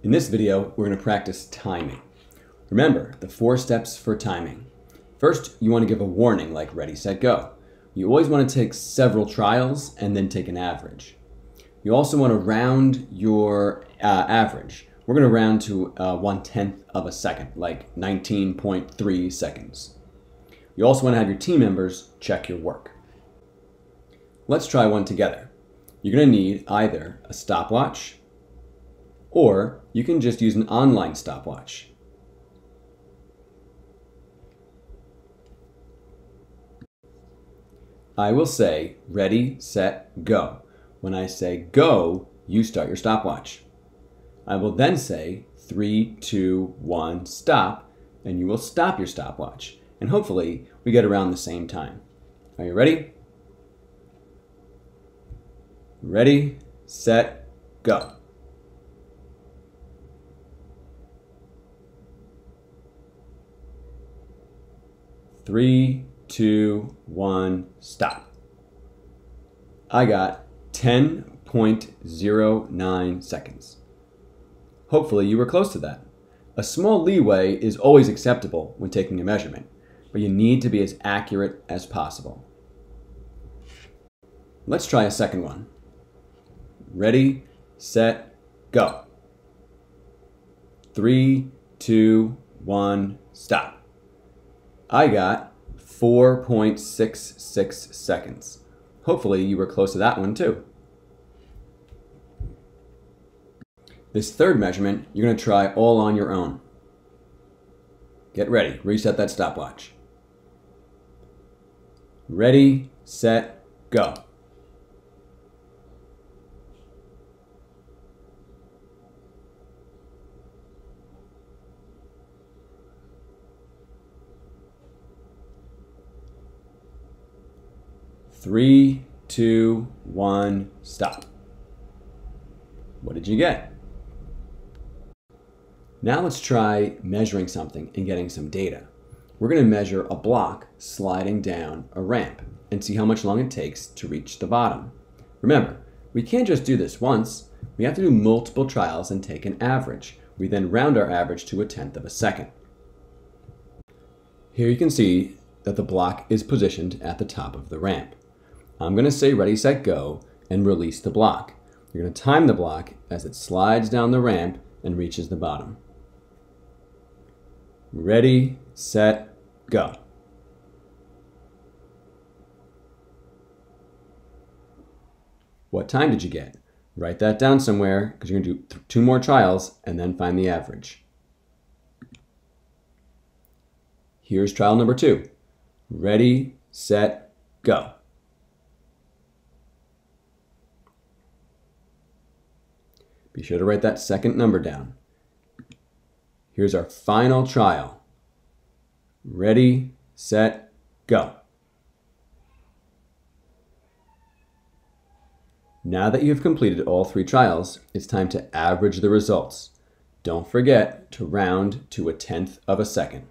In this video, we're going to practice timing. Remember the four steps for timing. First, you want to give a warning like ready, set, go. You always want to take several trials and then take an average. You also want to round your uh, average. We're going to round to uh, one tenth of a second, like 19.3 seconds. You also want to have your team members check your work. Let's try one together. You're going to need either a stopwatch or you can just use an online stopwatch. I will say ready, set, go. When I say go, you start your stopwatch. I will then say three, two, one, stop, and you will stop your stopwatch. And hopefully we get around the same time. Are you ready? Ready, set, go. Three, two, one, stop. I got 10.09 seconds. Hopefully you were close to that. A small leeway is always acceptable when taking a measurement, but you need to be as accurate as possible. Let's try a second one. Ready, set, go. Three, two, one, stop. I got 4.66 seconds. Hopefully you were close to that one too. This third measurement, you're going to try all on your own. Get ready. Reset that stopwatch. Ready, set, go. Three, two, one, stop. What did you get? Now let's try measuring something and getting some data. We're going to measure a block sliding down a ramp and see how much long it takes to reach the bottom. Remember, we can't just do this once. We have to do multiple trials and take an average. We then round our average to a tenth of a second. Here you can see that the block is positioned at the top of the ramp. I'm going to say ready, set, go, and release the block. You're going to time the block as it slides down the ramp and reaches the bottom. Ready, set, go. What time did you get? Write that down somewhere because you're going to do two more trials and then find the average. Here's trial number two. Ready, set, go. Be sure to write that second number down. Here's our final trial. Ready, set, go. Now that you've completed all three trials, it's time to average the results. Don't forget to round to a tenth of a second.